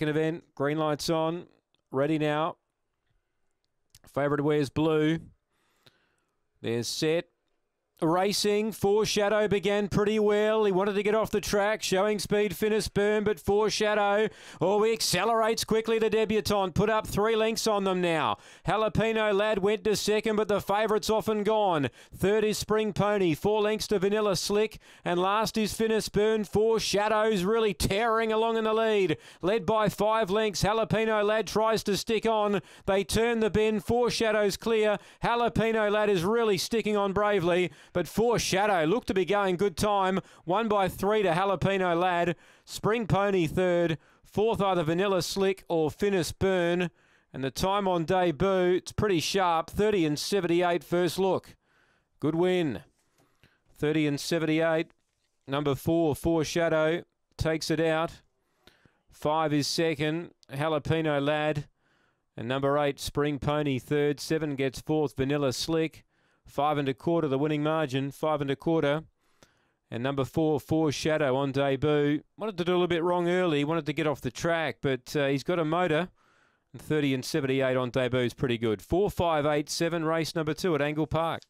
event. Green lights on. Ready now. Favourite wears blue. There's set. Racing, Foreshadow began pretty well. He wanted to get off the track, showing speed, Finis Burn, but Foreshadow, oh, he accelerates quickly, the debutant. Put up three lengths on them now. Jalapeno Lad went to second, but the favourite's often gone. Third is Spring Pony, four lengths to Vanilla Slick, and last is Finis Burn. Foreshadows really tearing along in the lead. Led by five lengths, Jalapeno Lad tries to stick on. They turn the bend, Foreshadows clear. Jalapeno Lad is really sticking on bravely. But Foreshadow looked to be going good time. One by three to Jalapeno Lad. Spring Pony third. Fourth either Vanilla Slick or Finis Burn. And the time on debut, it's pretty sharp. 30 and 78 first look. Good win. 30 and 78. Number four, Foreshadow, takes it out. Five is second, Jalapeno Lad. And number eight, Spring Pony third. Seven gets fourth, Vanilla Slick. Five and a quarter, the winning margin. Five and a quarter. And number four, Foreshadow on debut. Wanted to do a little bit wrong early. Wanted to get off the track, but uh, he's got a motor. 30 and 78 on debut is pretty good. Four, five, eight, seven, race number two at Angle Park.